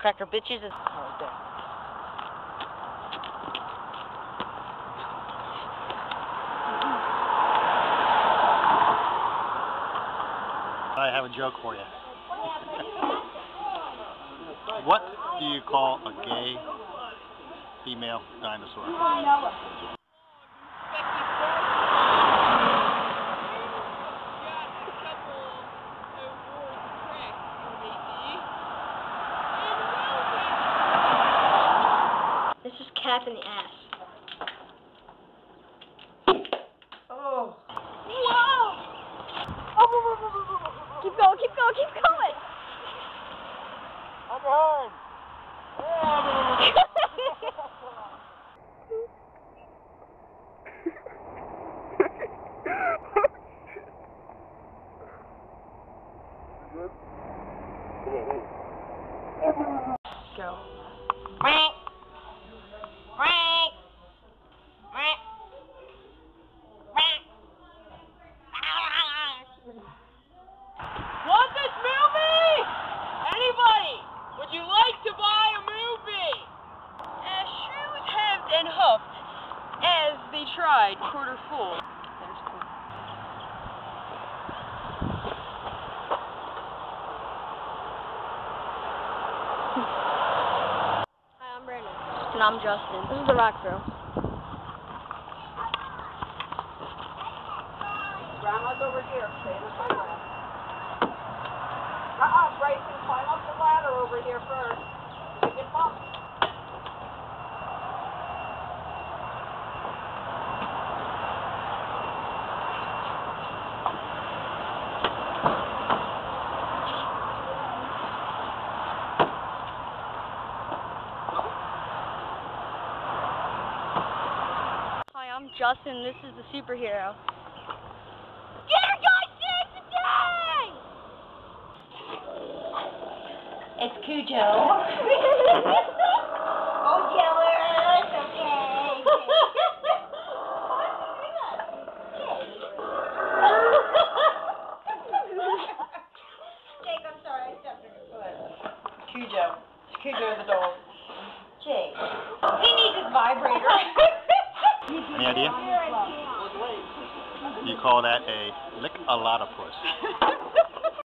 cracker bitches. Is... Oh, damn. I have a joke for you. what do you call a gay female dinosaur? Cat in the ass. Oh. Whoa! Oh, keep going, keep going, keep going. I'm behind. Go. As they tried, quarter full. There's quarter. Hi, I'm Brandon. And I'm Justin. This is the Rock Crew. Grandma's over here. Stay in the playground. Uh-uh, Bryson, climb up the ladder over here first. You get bumped. Hi, I'm Justin. This is the superhero. Get her guys today! It's Cujo. oh, jealous. Okay. Jake, I'm sorry. I stepped on your foot. Cujo. It's Cujo the dog. Jake. He needs his vibrator. Any idea? You call that a lick